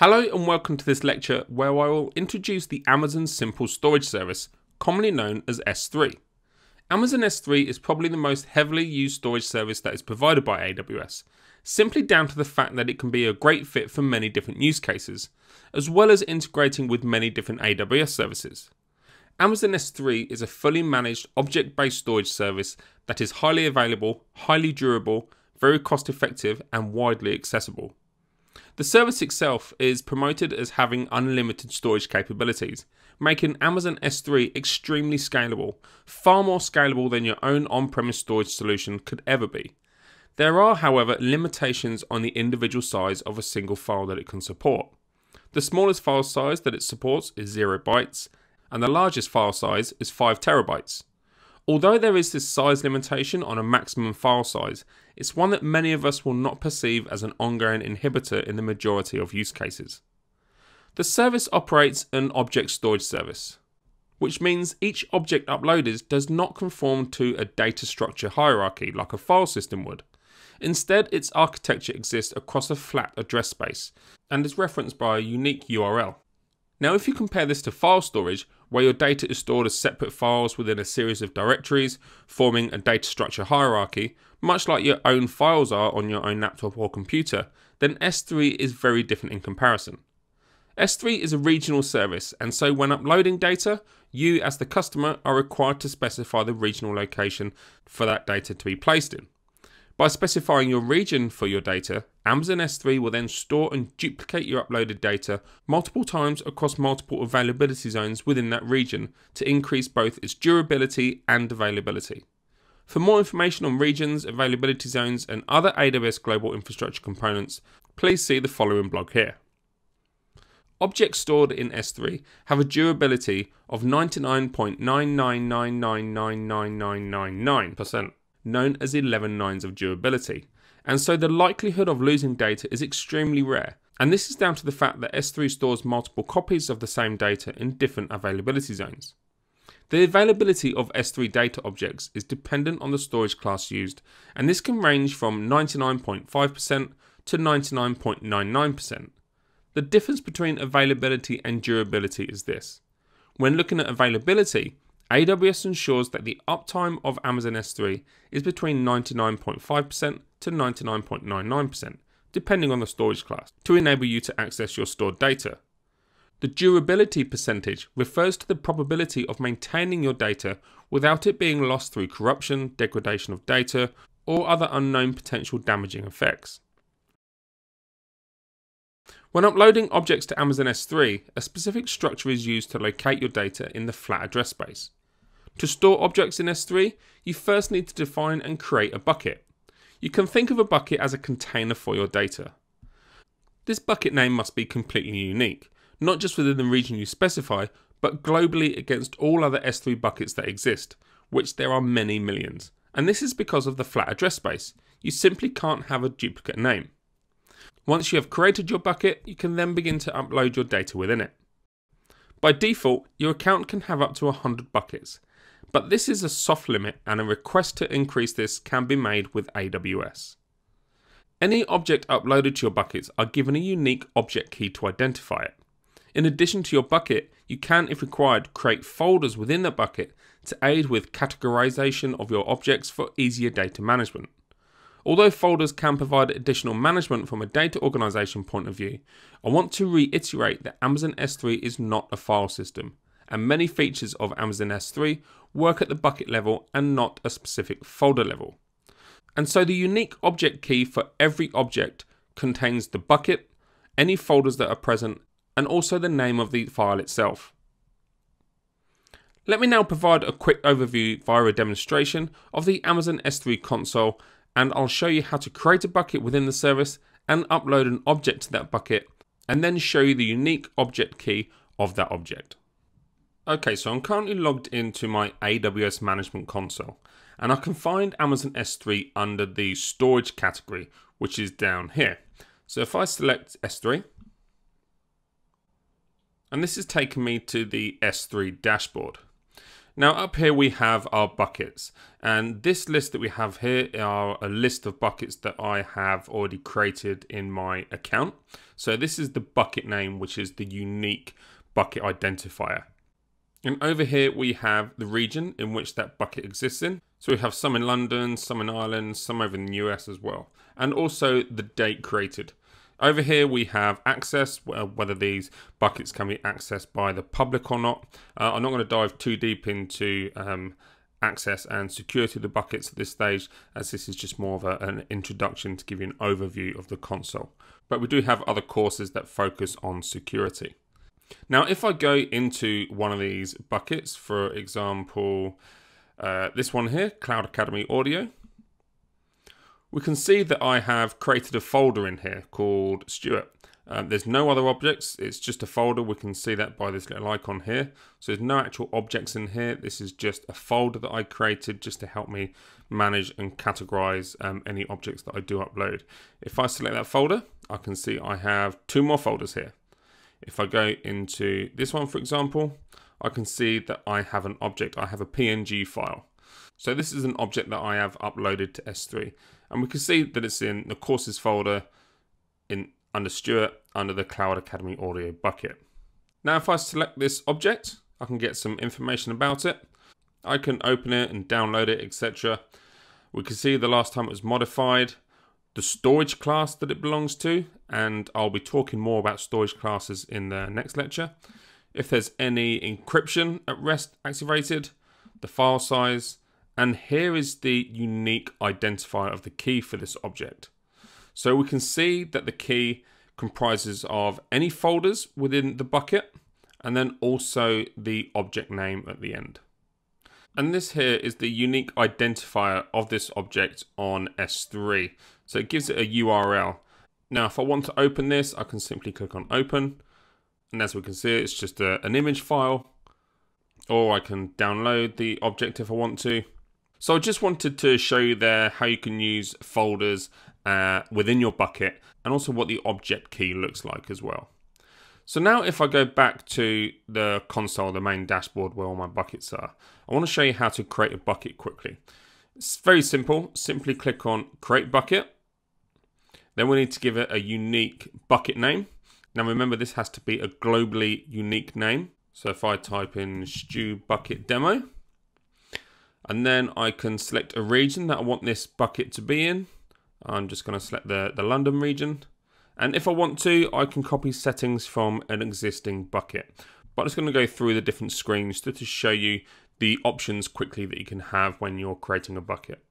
Hello and welcome to this lecture where I will introduce the Amazon Simple Storage Service, commonly known as S3. Amazon S3 is probably the most heavily used storage service that is provided by AWS, simply down to the fact that it can be a great fit for many different use cases, as well as integrating with many different AWS services. Amazon S3 is a fully managed object based storage service that is highly available, highly durable, very cost effective, and widely accessible. The service itself is promoted as having unlimited storage capabilities, making Amazon S3 extremely scalable, far more scalable than your own on premise storage solution could ever be. There are, however, limitations on the individual size of a single file that it can support. The smallest file size that it supports is 0 bytes, and the largest file size is 5 terabytes. Although there is this size limitation on a maximum file size, it's one that many of us will not perceive as an ongoing inhibitor in the majority of use cases. The service operates an object storage service, which means each object uploaded does not conform to a data structure hierarchy like a file system would. Instead, its architecture exists across a flat address space and is referenced by a unique URL. Now, if you compare this to file storage, where your data is stored as separate files within a series of directories, forming a data structure hierarchy, much like your own files are on your own laptop or computer, then S3 is very different in comparison. S3 is a regional service, and so when uploading data, you as the customer are required to specify the regional location for that data to be placed in. By specifying your region for your data, Amazon S3 will then store and duplicate your uploaded data multiple times across multiple availability zones within that region to increase both its durability and availability. For more information on regions, availability zones, and other AWS Global Infrastructure components, please see the following blog here. Objects stored in S3 have a durability of 99.999999999% known as 11 nines of durability, and so the likelihood of losing data is extremely rare. And this is down to the fact that S3 stores multiple copies of the same data in different availability zones. The availability of S3 data objects is dependent on the storage class used, and this can range from 99.5% to 99.99%. The difference between availability and durability is this. When looking at availability, AWS ensures that the uptime of Amazon S3 is between 99.5% to 99.99%, depending on the storage class, to enable you to access your stored data. The durability percentage refers to the probability of maintaining your data without it being lost through corruption, degradation of data, or other unknown potential damaging effects. When uploading objects to Amazon S3, a specific structure is used to locate your data in the flat address space. To store objects in S3, you first need to define and create a bucket. You can think of a bucket as a container for your data. This bucket name must be completely unique, not just within the region you specify, but globally against all other S3 buckets that exist, which there are many millions. And this is because of the flat address space. You simply can't have a duplicate name. Once you have created your bucket, you can then begin to upload your data within it. By default, your account can have up to 100 buckets, but this is a soft limit and a request to increase this can be made with AWS. Any object uploaded to your buckets are given a unique object key to identify it. In addition to your bucket, you can, if required, create folders within the bucket to aid with categorization of your objects for easier data management. Although folders can provide additional management from a data organization point of view, I want to reiterate that Amazon S3 is not a file system, and many features of Amazon S3 work at the bucket level and not a specific folder level. And so the unique object key for every object contains the bucket, any folders that are present, and also the name of the file itself. Let me now provide a quick overview via a demonstration of the Amazon S3 console and I'll show you how to create a bucket within the service and upload an object to that bucket and then show you the unique object key of that object. Okay, so I'm currently logged into my AWS Management Console and I can find Amazon S3 under the storage category, which is down here. So if I select S3, and this has taken me to the S3 dashboard. Now up here we have our buckets and this list that we have here are a list of buckets that I have already created in my account. So this is the bucket name which is the unique bucket identifier. And over here we have the region in which that bucket exists in. So we have some in London, some in Ireland, some over in the US as well. And also the date created. Over here we have access, whether these buckets can be accessed by the public or not. Uh, I'm not going to dive too deep into um, access and security of the buckets at this stage as this is just more of a, an introduction to give you an overview of the console. But we do have other courses that focus on security. Now if I go into one of these buckets, for example, uh, this one here, Cloud Academy Audio, we can see that I have created a folder in here called Stuart. Um, there's no other objects, it's just a folder. We can see that by this little icon here. So there's no actual objects in here. This is just a folder that I created just to help me manage and categorize um, any objects that I do upload. If I select that folder, I can see I have two more folders here. If I go into this one, for example, I can see that I have an object. I have a PNG file. So this is an object that I have uploaded to S3 and we can see that it's in the courses folder in under Stuart under the Cloud Academy Audio bucket. Now if I select this object, I can get some information about it. I can open it and download it, etc. We can see the last time it was modified, the storage class that it belongs to, and I'll be talking more about storage classes in the next lecture. If there's any encryption at rest activated, the file size, and here is the unique identifier of the key for this object. So we can see that the key comprises of any folders within the bucket and then also the object name at the end. And this here is the unique identifier of this object on S3. So it gives it a URL. Now, if I want to open this, I can simply click on open. And as we can see, it's just a, an image file. Or I can download the object if I want to. So I just wanted to show you there how you can use folders uh, within your bucket and also what the object key looks like as well. So now if I go back to the console, the main dashboard where all my buckets are, I want to show you how to create a bucket quickly. It's very simple. Simply click on create bucket. Then we need to give it a unique bucket name. Now remember this has to be a globally unique name. So if I type in Stu Bucket Demo, and then I can select a region that I want this bucket to be in. I'm just going to select the, the London region. And if I want to, I can copy settings from an existing bucket. But I'm just going to go through the different screens to, to show you the options quickly that you can have when you're creating a bucket.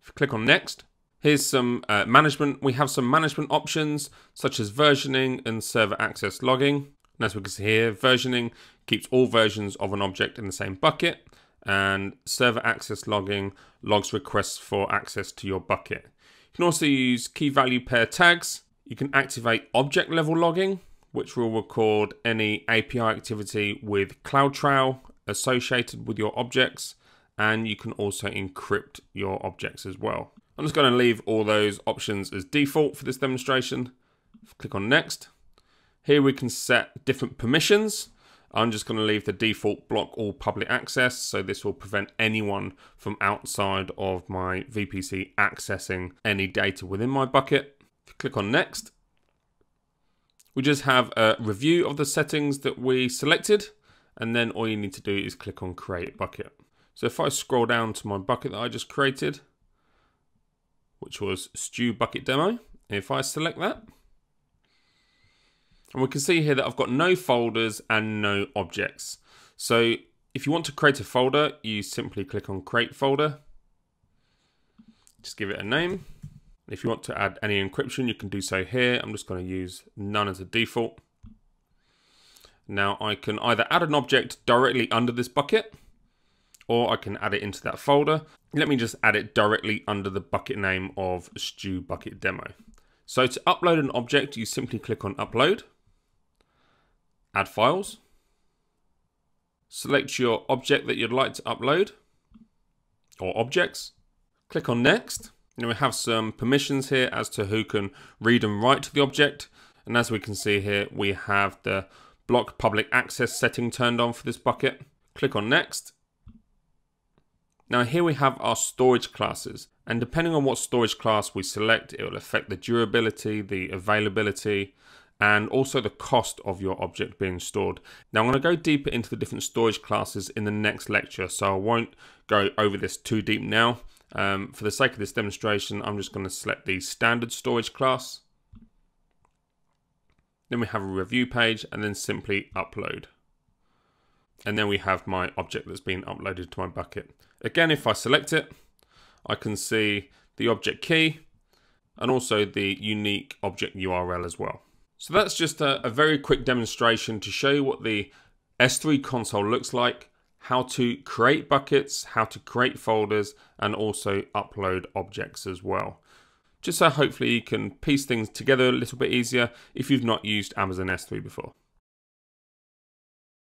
If you click on next, here's some uh, management. We have some management options such as versioning and server access logging. And as we can see here, versioning keeps all versions of an object in the same bucket and server access logging logs requests for access to your bucket. You can also use key value pair tags. You can activate object level logging, which will record any API activity with CloudTrail associated with your objects. And you can also encrypt your objects as well. I'm just going to leave all those options as default for this demonstration. Click on next. Here we can set different permissions. I'm just going to leave the default block all public access, so this will prevent anyone from outside of my VPC accessing any data within my bucket. Click on next. We just have a review of the settings that we selected, and then all you need to do is click on create bucket. So if I scroll down to my bucket that I just created, which was Stu Bucket Demo, if I select that, and we can see here that I've got no folders and no objects. So if you want to create a folder, you simply click on create folder. Just give it a name. If you want to add any encryption, you can do so here. I'm just going to use none as a default. Now I can either add an object directly under this bucket, or I can add it into that folder. Let me just add it directly under the bucket name of Stu Bucket Demo. So to upload an object, you simply click on upload add files, select your object that you'd like to upload or objects, click on next. And we have some permissions here as to who can read and write to the object. And as we can see here, we have the block public access setting turned on for this bucket. Click on next. Now here we have our storage classes and depending on what storage class we select, it will affect the durability, the availability, and also the cost of your object being stored. Now I'm going to go deeper into the different storage classes in the next lecture, so I won't go over this too deep now. Um, for the sake of this demonstration, I'm just going to select the standard storage class. Then we have a review page and then simply upload. And then we have my object that's been uploaded to my bucket. Again, if I select it, I can see the object key and also the unique object URL as well. So that's just a, a very quick demonstration to show you what the S3 console looks like, how to create buckets, how to create folders, and also upload objects as well. Just so hopefully you can piece things together a little bit easier if you've not used Amazon S3 before.